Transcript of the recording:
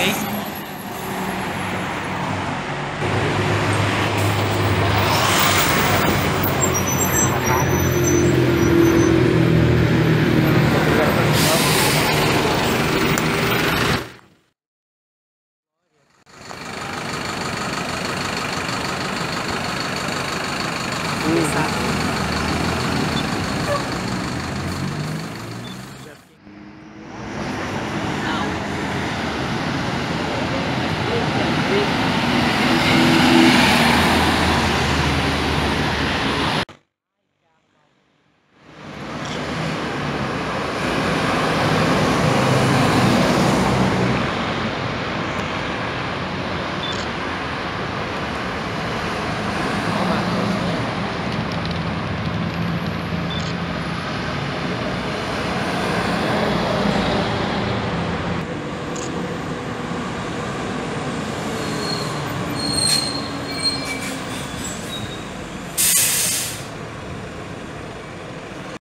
vez. Exato.